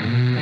Mm.